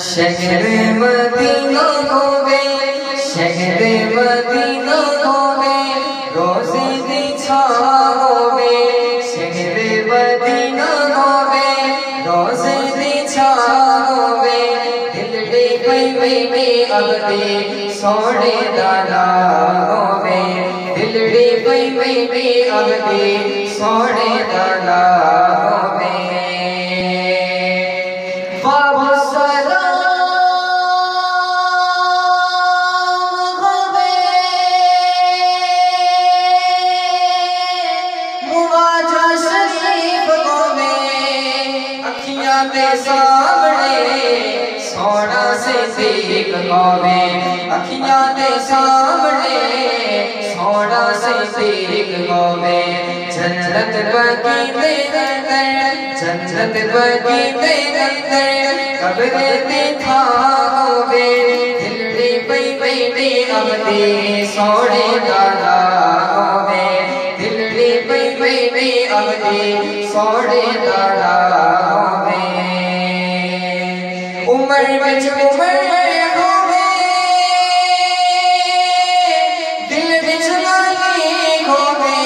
शहर मदीना होवे, शहर मदीना होवे, रोज़े दी छां होवे, शहर मदीना होवे, रोज़े दी छां होवे दिल दे पई वे वे अगदे सोने दाना होवे दिल दे पई वे वे अगदे सोने दाना होवे। बाबू दे सामने सोना से देख होवे अखियाँ दे सामने सोना से देख होवे जन्नत बगी दे जन्नत बगी दे कब्र दे था दिलड़ी पई पई दे अबदे सोने दादा होवे दिलड़ी पई पई दे अबदे सोने दादा होवे उम्र विच उम्र होवे। दिल विच नाली होवे।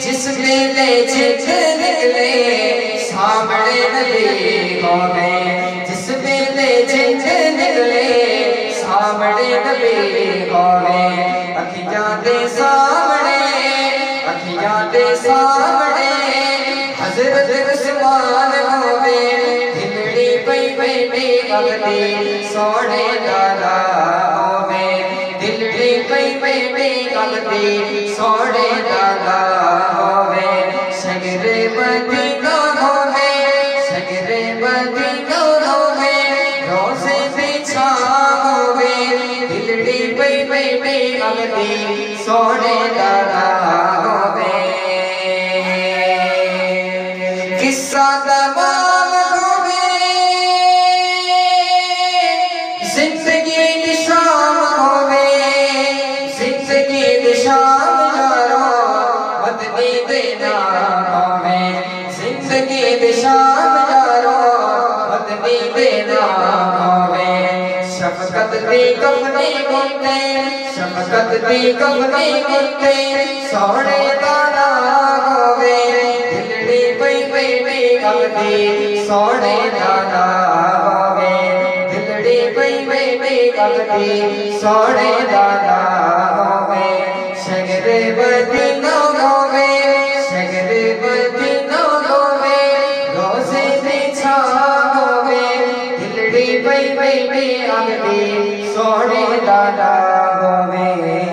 जिस वेले चित निकले, सामने सामने नबी होवे। अखियाँ दे सामने, अखियाँ दे सामने, हज़रत उस्मान होवे। दिलड़ी सोने दादा होवे दिलड़ी पई पई पई सोने दादा होवे सगरे मदीना होवे सगरे मदीना होवे रोज़े पीछा होवे दिलड़ी पई पई पई सोने दादा। ज़िंदगी शाम यारो बदली देना होवे शफकत दी कफनी गुंदे शफकत दी कफनी गुंदे सोने दाना होवे दिलड़ी पई पई पई अगदी सोने दाना होवे दिलड़ी पई पई पई अगदी सोने ಪೈ ಪೈ ಪೈ ಆಗಲಿ ಸೋಡಿ ದಾದ ಗೋವೇ